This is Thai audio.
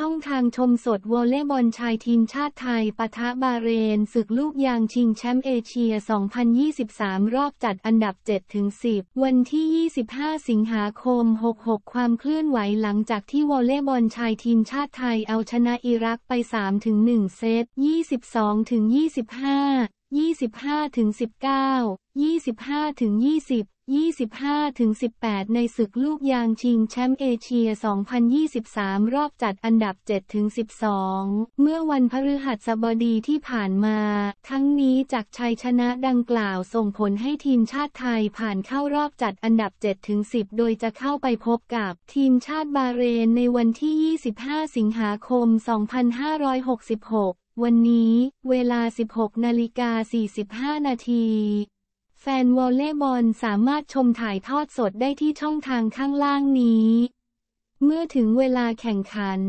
ช่องทางชมสดวอลเลย์บอลชายทีมชาติไทยปะทะบาเรน ศึกลูกยางชิงแชมป์เอเชีย 2023 รอบจัดอันดับ 7-10 วันที่ 25 สิงหาคม 66 ความเคลื่อนไหวหลังจากที่วอลเลย์บอลชายทีมชาติไทยเอาชนะอิรักไป 3-1 เซต 22-25 25-19 25-20 25-18 ในศึกลูกยางชิงแชมป์เอเชีย 2023 รอบจัดอันดับ7-12 เมื่อวันพฤหัสบดีที่ผ่านมา ทั้งนี้จากชัยชนะดังกล่าวส่งผลให้ทีมชาติไทยผ่านเข้ารอบจัดอันดับ7-10 โดยจะเข้าไปพบกับทีมชาติบาเรนในวันที่ 25 สิงหาคม 2566 วันนี้ เวลา 16นาฬิกา45 นาที ฟนวอลเล่บอลสามารถชมถ่ายทอดสดได้ที่ช่องทางข้างล่างนี้ เมื่อถึงเวลาแข่งขัน